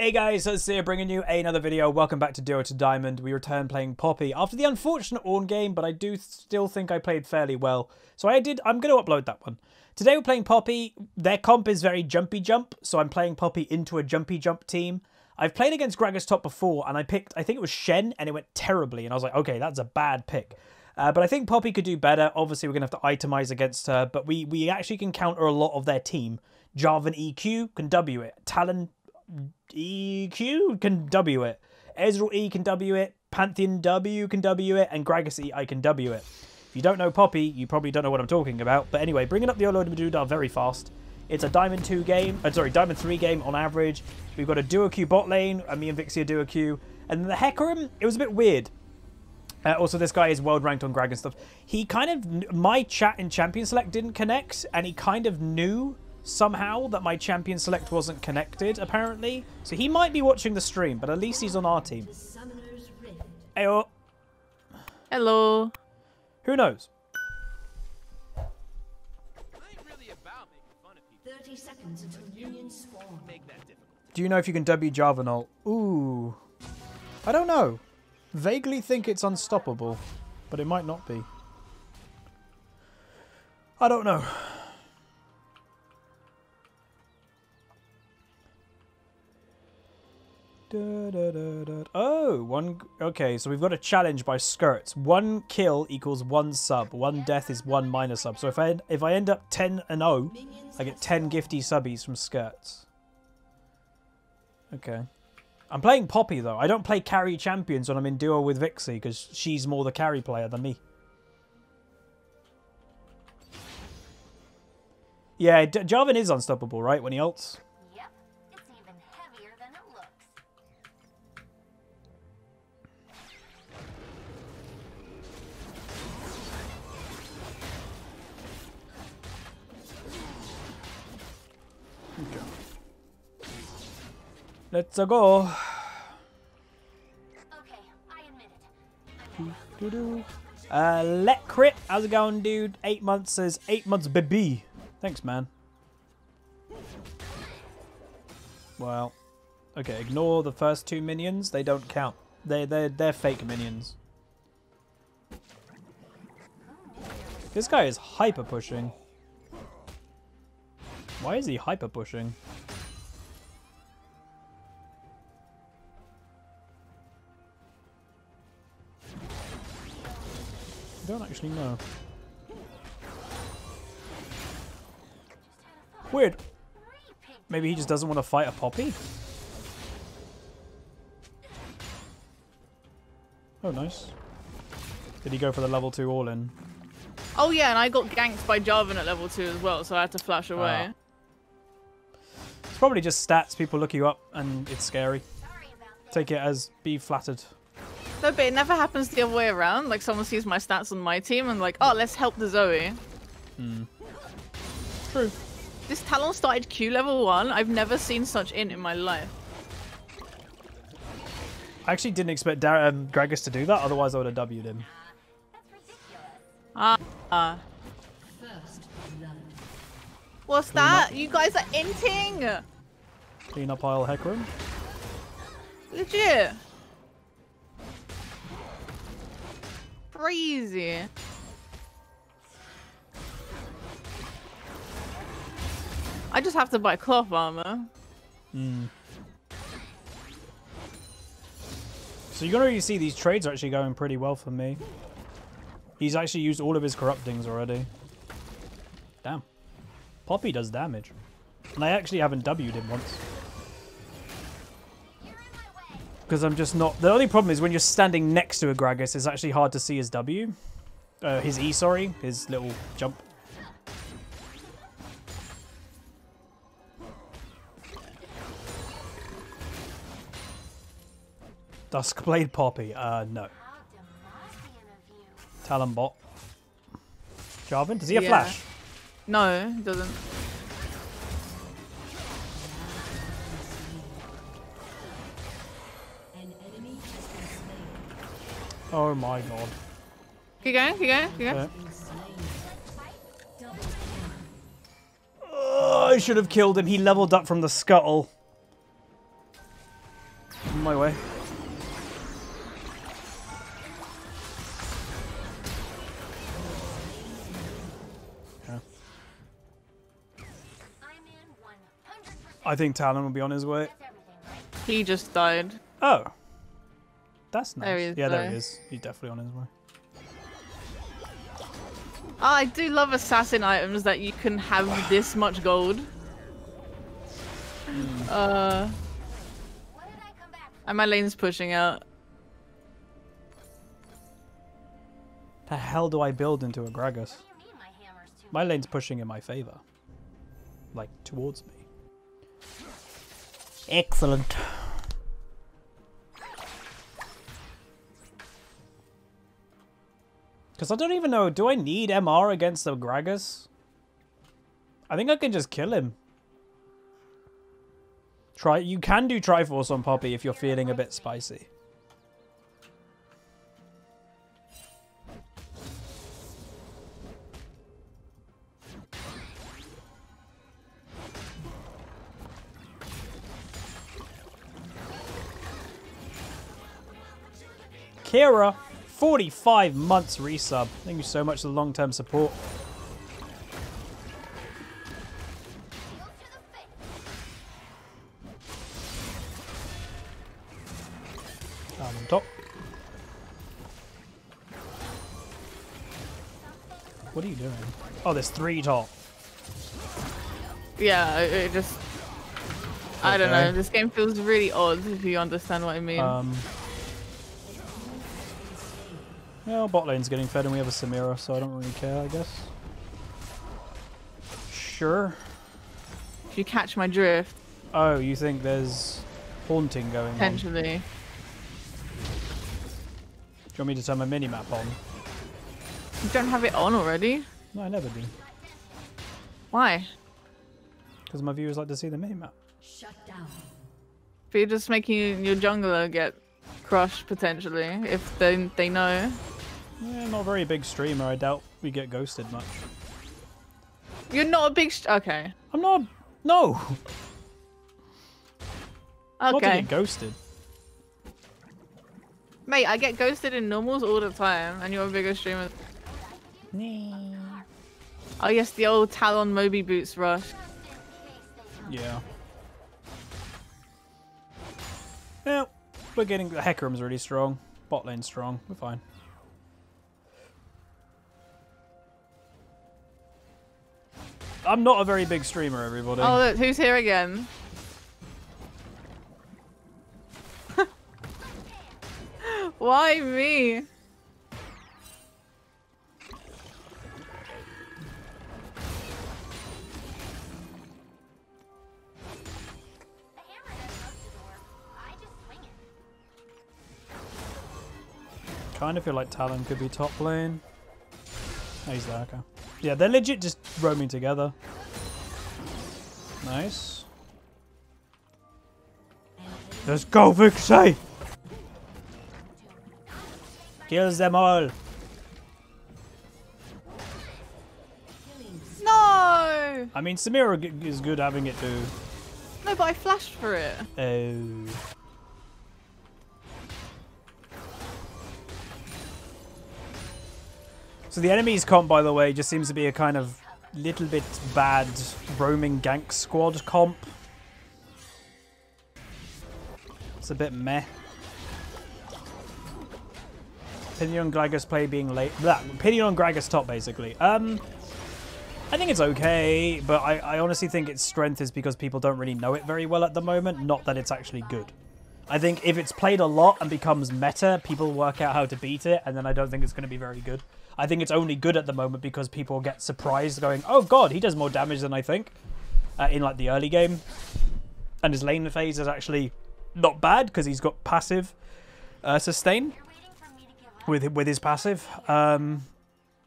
Hey guys, it's here bringing you another video. Welcome back to Duo to Diamond. We return playing Poppy after the unfortunate Ornn game, but I do still think I played fairly well. So I did, I'm going to upload that one. Today we're playing Poppy. Their comp is very jumpy jump, so I'm playing Poppy into a jumpy jump team. I've played against Gragas top before, and I picked, I think it was Shen, and it went terribly, and I was like, okay, that's a bad pick. Uh, but I think Poppy could do better. Obviously, we're going to have to itemize against her, but we, we actually can counter a lot of their team. Jarvan EQ can W it. Talon EQ can W it. Ezreal E can W it. Pantheon W can W it. And Gragas E I can W it. If you don't know Poppy, you probably don't know what I'm talking about. But anyway, bringing up the Olo Meduda very fast. It's a Diamond 2 game. Uh, sorry, Diamond 3 game on average. We've got a duo queue bot lane. And me and Vicksy are duo queue. And the Hecarim, it was a bit weird. Uh, also, this guy is world ranked on Greg and stuff. He kind of, my chat in Champion Select didn't connect, and he kind of knew somehow that my Champion Select wasn't connected, apparently. So he might be watching the stream, but at least he's on our team. Ayo. Hello. Who knows? Do you know if you can W Jarvan ult? Ooh. I don't know. Vaguely think it's unstoppable, but it might not be. I don't know. Da, da, da, oh, one. Okay, so we've got a challenge by Skirts. One kill equals one sub. One death is one minus sub. So if I if I end up 10 and 0, I get 10 gifty subbies from Skirts. Okay. I'm playing Poppy though. I don't play carry champions when I'm in duo with Vicksy because she's more the carry player than me. Yeah, Jarvan is unstoppable, right? When he ults. Let's go. Okay, I admit it. Doo -doo. Uh, let crit. How's it going, dude? Eight months says eight months, baby. Thanks, man. Well, okay. Ignore the first two minions. They don't count. They they they're fake minions. This guy is hyper pushing. Why is he hyper pushing? Don't actually know. Weird. Maybe he just doesn't want to fight a Poppy? Oh, nice. Did he go for the level 2 all-in? Oh yeah, and I got ganked by Jarvan at level 2 as well, so I had to flash away. Ah. It's probably just stats. People look you up and it's scary. Take it as be flattered. No, but it never happens the other way around. Like someone sees my stats on my team and like, oh, let's help the Zoe. True. This Talon started Q level 1. I've never seen such int in my life. I actually didn't expect Dar um, Gragas to do that, otherwise I would have W'd him. Ah. ah. What's that? You guys are inting! Clean up Isle Hecarim. Legit. Crazy. I just have to buy cloth armor. Hmm. So you can already see these trades are actually going pretty well for me. He's actually used all of his corruptings already. Damn. Poppy does damage. And I actually haven't W'd him once. Because I'm just not... The only problem is when you're standing next to a Gragas, it's actually hard to see his W. Uh, his E, sorry. His little jump. Duskblade Poppy. Uh, no. Talonbot. Demacian of you. Talon bot. Jarvan, does he have Yeah. flash? No, doesn't. Oh my god. Keep going, keep going, keep going. Okay. Oh, I should have killed him. He leveled up from the scuttle. My way. Yeah. I'm in 100% I think Talon will be on his way. that's everything, right? He just died. Oh. That's nice. There he is, yeah, there he is. He's definitely on his way. Oh, I do love assassin items that you can have this much gold. Uh, What did I come back and my lane's pushing out. The hell do I build into a Gragas? What do you mean my My lane's pushing in my favor. Like, towards me. Excellent. Because I don't even know, do I need MR against the Gragas? I think I can just kill him. Try. You can do Triforce on Poppy if you're feeling a bit spicy. Kira, 45 months resub. Thank you so much for the long-term support. Shield to the face. I'm on top. What are you doing? Oh, there's three top. Yeah, it, it just. I don't know. This game feels really odd if you understand what I mean. Um, well, bot lane's getting fed and we have a Samira, so I don't really care, I guess. Sure. if you catch my drift, Oh, you think there's haunting going on? Potentially. Do you want me to turn my mini-map on? You don't have it on already? No, I never do. Why? Because my viewers like to see the mini-map. If you're just making your jungler get crushed potentially, if they they know. Yeah, not a very big streamer. I doubt we get ghosted much. You're not a big. Okay. I'm not... No! Not to Okay. get ghosted. Mate, I get ghosted in normals all the time, and you're a bigger streamer. Oh yes, the old Talon Moby Boots rush. Yeah. Yeah, we're getting the Hecarim's really strong. Bot lane strong. We're fine. I'm not a very big streamer, everybody. Oh look, who's here again? Why me? The hammer does most of the work. I just swing it. kind of feel like Talon could be top lane. Oh, he's there, okay. Yeah, they're legit just roaming together. Nice. Let's go, Vicksy! Kills them all. No! I mean, Samira g- is good having it too. No, but I flashed for it. Oh. So the enemy's comp, by the way, just seems to be a kind of little bit bad roaming gank squad comp. It's a bit meh. Pinion on Gragas play being late. That Pinion on Gragas top basically. Um, I think it's okay, but I, I honestly think its strength is because people don't really know it very well at the moment, not that it's actually good. I think if it's played a lot and becomes meta, people work out how to beat it, and then I don't think it's going to be very good. I think it's only good at the moment because people get surprised going, oh god, he does more damage than I think, uh, in like the early game. And his lane phase is actually not bad because he's got passive uh, sustain with with his passive. Um,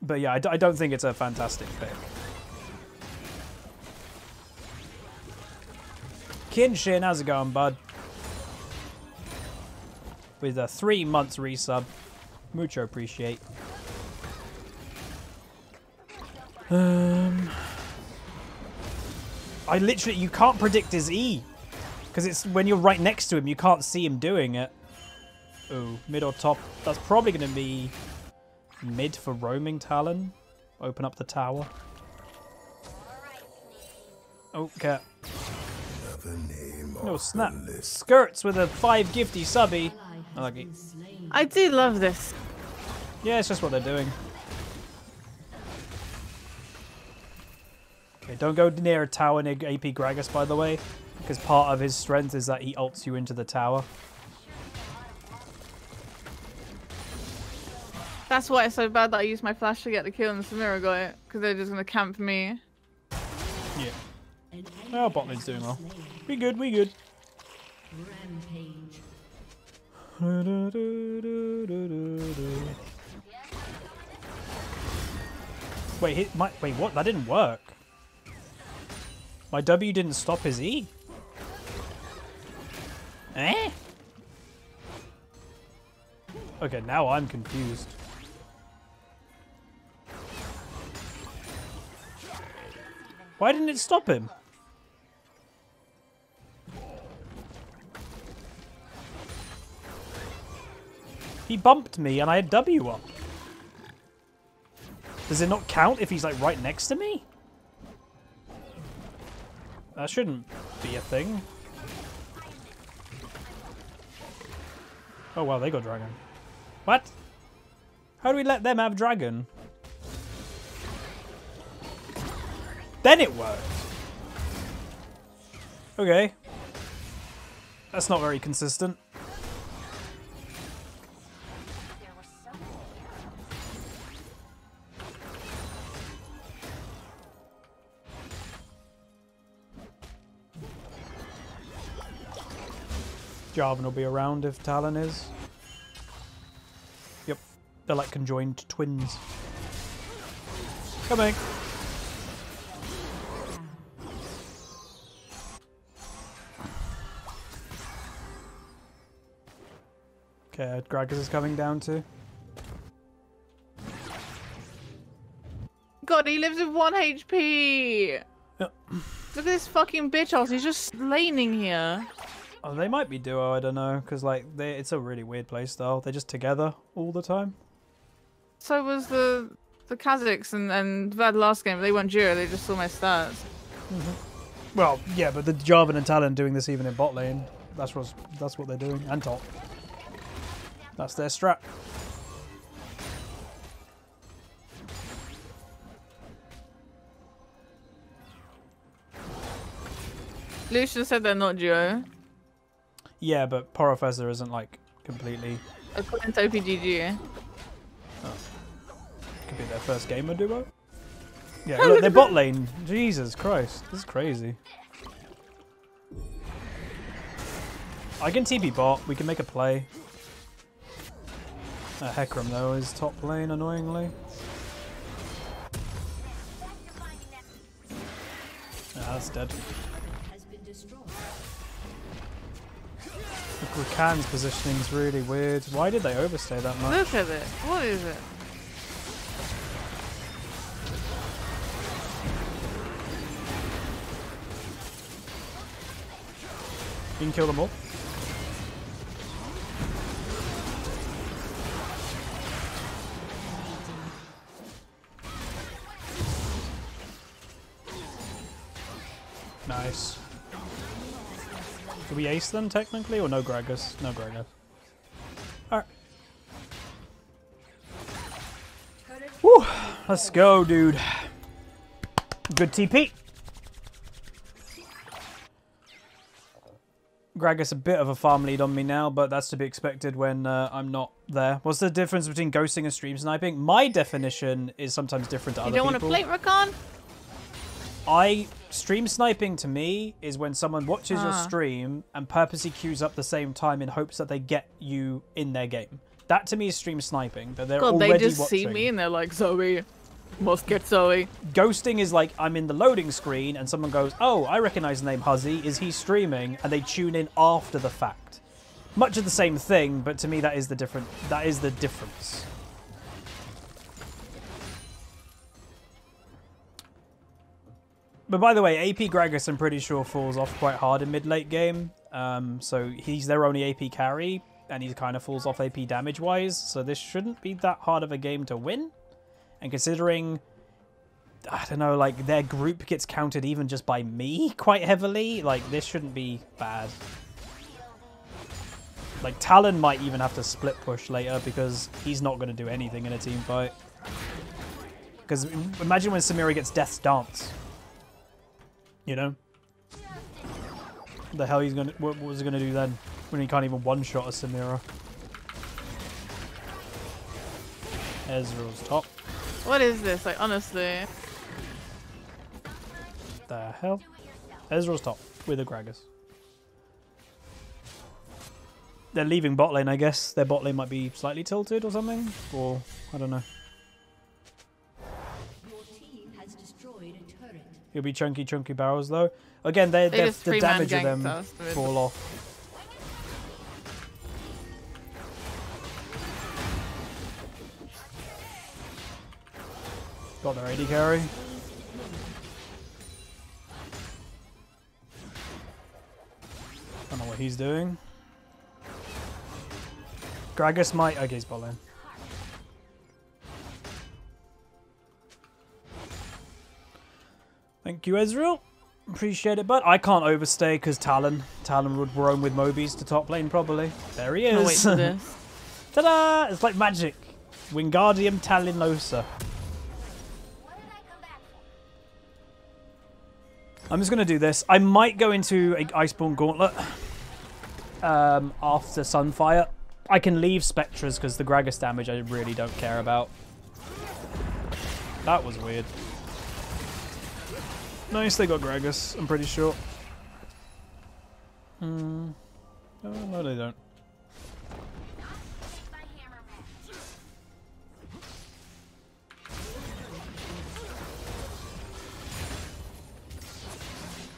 but yeah, I, d- I don't think it's a fantastic pick. Kinshin, how's it going, bud? With a three months resub. Mucho appreciate. Um, I literally, you can't predict his E. Because it's when you're right next to him, you can't see him doing it. Ooh, mid or top. That's probably going to be mid for roaming Talon. Open up the tower. Oh, cat. No, snap. Skirts with a 5 gifty subby. I like it. I do love this. Yeah, it's just what they're doing. Okay, don't go near a tower near AP Gragas, by the way, because part of his strength is that he ults you into the tower. That's why it's so bad that I used my flash to get the kill and Samira got it. Because they're just going to camp me. Yeah. Well, bot lane's doing well. We good, we good. Wait, hit my wait, what? That didn't work. My W didn't stop his E. Eh? Okay, now I'm confused. Why didn't it stop him? He bumped me and I had W up. Does it not count if he's like right next to me? That shouldn't be a thing. Oh wow, they got dragon. What? How do we let them have dragon? Then it worked. Okay. That's not very consistent. Jarvan will be around if Talon is. Yep. They're like conjoined twins. Coming. Okay, Gragas is coming down too. God, he lives with 1 HP! Yep. Look at this fucking bitch house. He's just laning here. Oh, they might be duo, I don't know, because like they, it's a really weird play style. They're just together all the time. So was the the Kazakhs and, and that last game. They weren't duo, they just saw my stats. Well, yeah, but the Jarvan and Talon doing this even in bot lane. That's what that's what they're doing, and top. That's their strat. Lucian said they're not duo. Yeah, but Porofessor isn't like completely. According to OPGG. Could be their first gamer duo. Yeah, look, they're bot lane. Jesus Christ, this is crazy. I can TP bot. We can make a play. Uh, Hecarim though is top lane, annoyingly. Ah, that's dead. Rakan's positioning is really weird. Why did they overstay that much? Look at it. What is it? You can kill them all. Nice. Do we ace them technically or no Gragas? No Gragas. Alright. Woo! Let's go, dude. Good TP. Gragas a bit of a farm lead on me now, but that's to be expected when uh, I'm not there. What's the difference between ghosting and stream sniping? My definition is sometimes different to other. You don't want to people. plate Rakan? I stream sniping to me is when someone watches your Ah. stream and purposely queues up the same time in hopes that they get you in their game. That to me is stream sniping. That they're God, they just watching. see me and they're like, Zoe, must get Zoe. Ghosting is like I'm in the loading screen and someone goes, "Oh, I recognize the name Huzzy. Is he streaming?" And they tune in after the fact. Much of the same thing, but to me that is the different. That is the difference. But by the way, AP Gragas I'm pretty sure falls off quite hard in mid late game. Um, so he's their only AP carry, and he kind of falls off AP damage wise. So this shouldn't be that hard of a game to win. And considering, I don't know, like their group gets counted even just by me quite heavily, like this shouldn't be bad. Like Talon might even have to split push later because he's not going to do anything in a team fight. Because imagine when Samira gets Death's Dance. You know? the hell he's gonna what, what was he gonna do then when he can't even one shot a Samira? Ezreal's top. What is this? Like honestly. The hell? Ezreal's top with a Gragas. They're leaving bot lane, I guess. Their bot lane might be slightly tilted or something, or I don't know. It'll be chunky, chunky barrels though. Again, they, They they just the damage of them us fall off. Got their AD carry. I don't know what he's doing. Gragas might. Okay, he's bot lane. Thank you, Ezreal. Appreciate it, but I can't overstay because Talon. Talon would roam with Mobies to top lane, probably. There he is. Ta-da! It's like magic. Wingardium Talinosa. What I come back for? I'm just going to do this. I might go into a Iceborne Gauntlet um, after Sunfire. I can leave Spectres because the Gragas damage I really don't care about. That was weird. Nice, they got Gragas, I'm pretty sure. Hmm. Oh, no, they don't.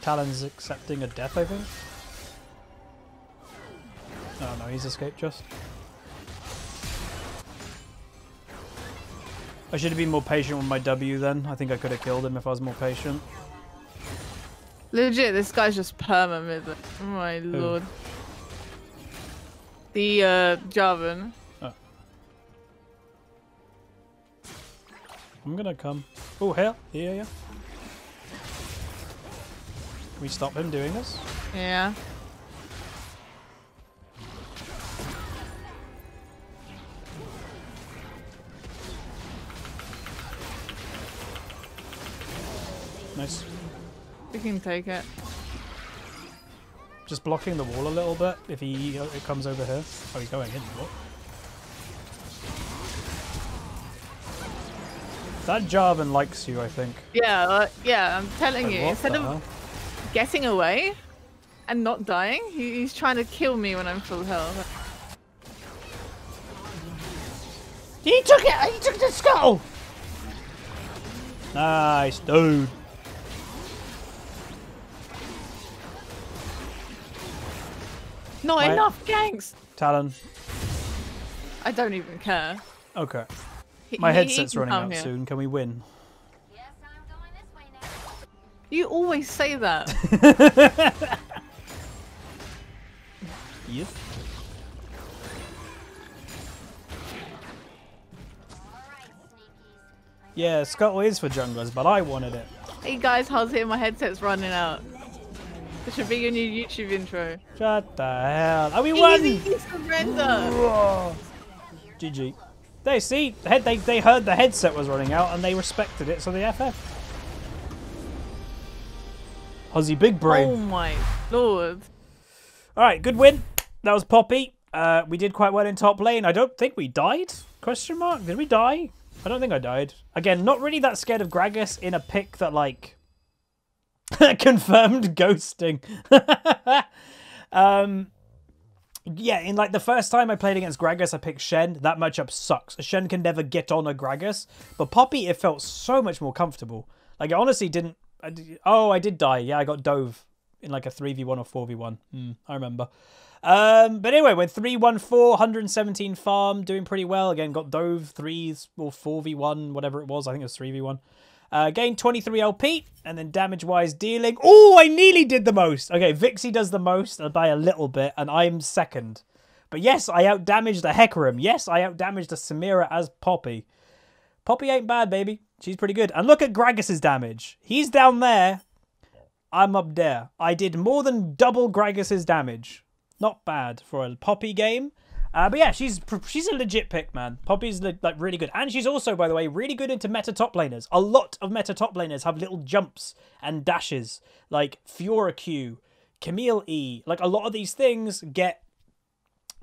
Talon's accepting a death, I think. Oh no, he's escaped just. I should have been more patient with my W then. I think I could have killed him if I was more patient. Legit, this guy's just perma mid. Oh my lord. The uh Jarvan. I'm gonna come. Oh, hell. Yeah, yeah. Can we stop him doing this? Yeah. Nice. We can take it. Just blocking the wall a little bit if he uh, it comes over here. Oh, he's going in. What? That Jarvan likes you, I think. Yeah, uh, yeah, I'm telling Wait, you. Instead of hell? getting away and not dying, he, he's trying to kill me when I'm full health. He took it! He took the skull! Nice, dude. Not My- enough ganks! Talon. I don't even care. Okay. He- My he- headset's he running out here. soon. Can we win? Yes, I'm going this way now. You always say that. Yep. Yeah, Scuttle is for junglers, but I wanted it. hey guys, how's it? My headset's running out. This should be your new YouTube intro. Shut the hell. Are we won! Easy surrender! Whoa. GG. They see, they, they heard the headset was running out and they respected it, so they FF. Huzzy Big Brain. Oh my lord. All right, good win. That was Poppy. Uh, we did quite well in top lane. I don't think we died. Question mark? Did we die? I don't think I died. Again, not really that scared of Gragas in a pick that like confirmed ghosting. um, yeah, in like the first time I played against Gragas, I picked Shen. That matchup sucks. Shen can never get on a Gragas, but Poppy it felt so much more comfortable. Like I honestly didn't. I did, oh, I did die. Yeah, I got dove in like a three v one or four v one. Hmm, I remember. Um, but anyway, went 3 1 4, 117 farm, doing pretty well. Again, got Dove 3s or 4v1, whatever it was. I think it was 3v1. Uh, gain 23 LP, and then damage-wise dealing. Oh, I nearly did the most. Okay, Vicksy does the most by a little bit, and I'm second. But yes, I outdamaged the Hecarim. Yes, I outdamaged the Samira as Poppy. Poppy ain't bad, baby. She's pretty good. And look at Gragas's damage. He's down there. I'm up there. I did more than double Gragas's damage. Not bad for a Poppy game. Uh, but yeah, she's she's a legit pick, man. Poppy's like really good, and she's also, by the way, really good into meta top laners. A lot of meta top laners have little jumps and dashes, like Fiora Q, Camille E. Like a lot of these things get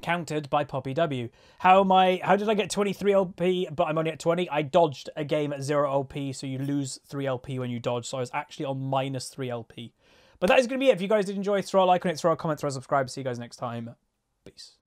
countered by Poppy W. How am I? How did I get 23 LP, but I'm only at 20? I dodged a game at zero LP, so you lose three LP when you dodge. So I was actually on minus three LP. But that is going to be it. If you guys did enjoy, throw a like on it, throw a comment, throw a subscribe. See you guys next time. Peace.